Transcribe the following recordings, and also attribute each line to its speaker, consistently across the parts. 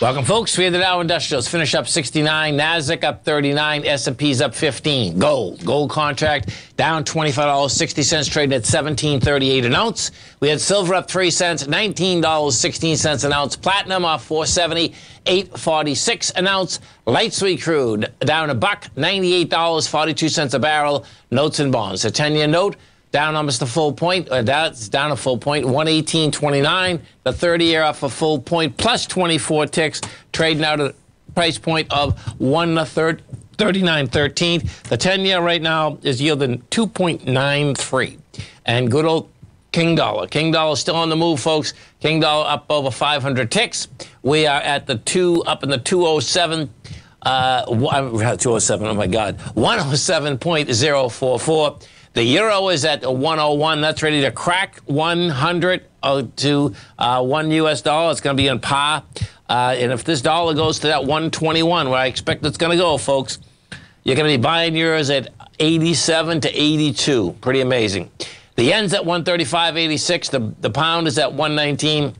Speaker 1: Welcome, folks. We had the Dow Industrials finish up 69, Nasdaq up 39, S&P's up 15. Gold, gold contract down $25.60, trading at 17.38 an ounce. We had silver up 3 cents, $19.16 an ounce. Platinum off 470, 846 an ounce. Light sweet crude down a buck, $98.42 a barrel. Notes and bonds. A 10-year note down almost a full point. Uh, that's down a full point, 118.29. The 30 year off a full point, plus 24 ticks, trading out at a price point of one third. 39.13. The 10 year right now is yielding 2.93. And good old King Dollar. King Dollar still on the move, folks. King Dollar up over 500 ticks. We are at the two, up in the 207. Uh, 207, oh my God, 107.044. The euro is at 101. That's ready to crack 100 uh, to uh, one U.S. dollar. It's going to be on par. Uh, and if this dollar goes to that 121, where I expect it's going to go, folks, you're going to be buying euros at 87 to 82. Pretty amazing. The yen's at 135.86. The, the pound is at 119.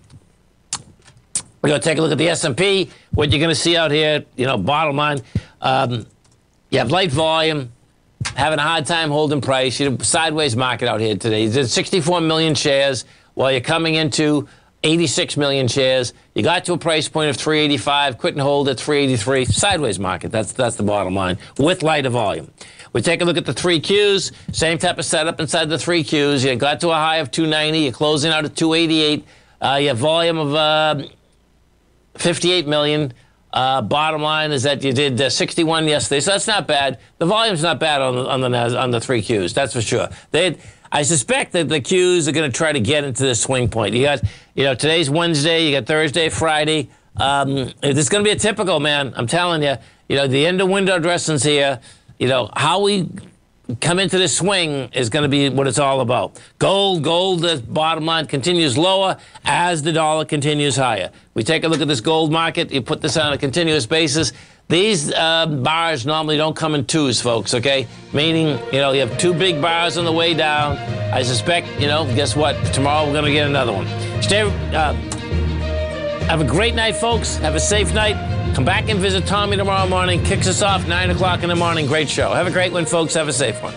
Speaker 1: We're going to take a look at the S&P. What you're going to see out here, you know, bottom line, um, you have light volume having a hard time holding price. You know, sideways market out here today. You did 64 million shares while you're coming into 86 million shares. You got to a price point of 385, couldn't hold at 383. Sideways market. That's that's the bottom line with lighter volume. We take a look at the three Qs. Same type of setup inside the three Qs. You got to a high of 290. You're closing out at 288. Uh, you have volume of uh, 58 million. Uh, bottom line is that you did uh, 61 yesterday, so that's not bad. The volume's not bad on the on the on the three Qs, that's for sure. They, I suspect that the Qs are going to try to get into the swing point. You got, you know, today's Wednesday. You got Thursday, Friday. Um, it's going to be a typical man. I'm telling you. You know, the end of window dressings here. You know how we come into this swing is going to be what it's all about. Gold, gold, the bottom line continues lower as the dollar continues higher. We take a look at this gold market. You put this on a continuous basis. These uh, bars normally don't come in twos, folks, okay? Meaning, you know, you have two big bars on the way down. I suspect, you know, guess what? Tomorrow we're going to get another one. Stay, uh, have a great night, folks. Have a safe night. Come back and visit Tommy tomorrow morning. Kicks us off 9 o'clock in the morning. Great show. Have a great one, folks. Have a safe one.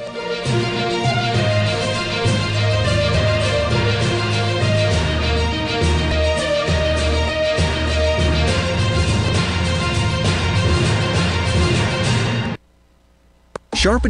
Speaker 2: Sharpening